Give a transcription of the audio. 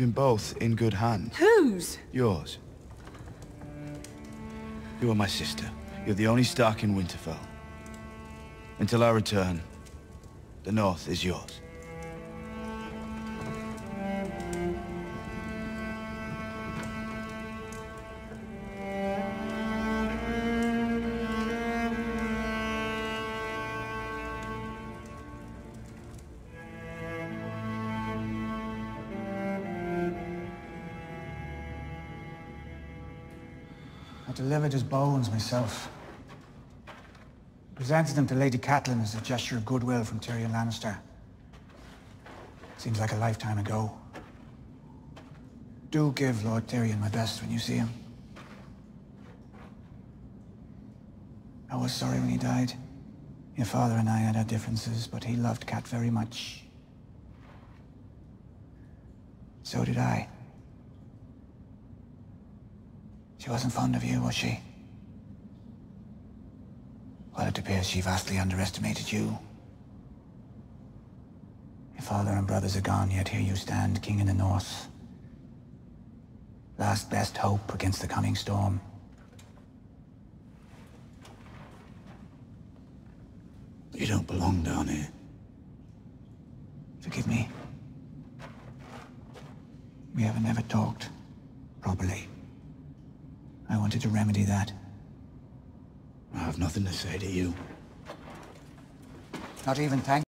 leaving both in good hands. Whose? Yours. You are my sister. You're the only Stark in Winterfell. Until I return, the North is yours. I delivered his bones myself. Presented them to Lady Catelyn as a gesture of goodwill from Tyrion Lannister. Seems like a lifetime ago. Do give Lord Tyrion my best when you see him. I was sorry when he died. Your father and I had our differences, but he loved Cat very much. So did I. She wasn't fond of you, was she? Well, it appears she vastly underestimated you. Your father and brothers are gone, yet here you stand, king in the north. Last best hope against the coming storm. You don't belong down here. Forgive me. We haven't ever talked properly. I wanted to remedy that. I have nothing to say to you. Not even thank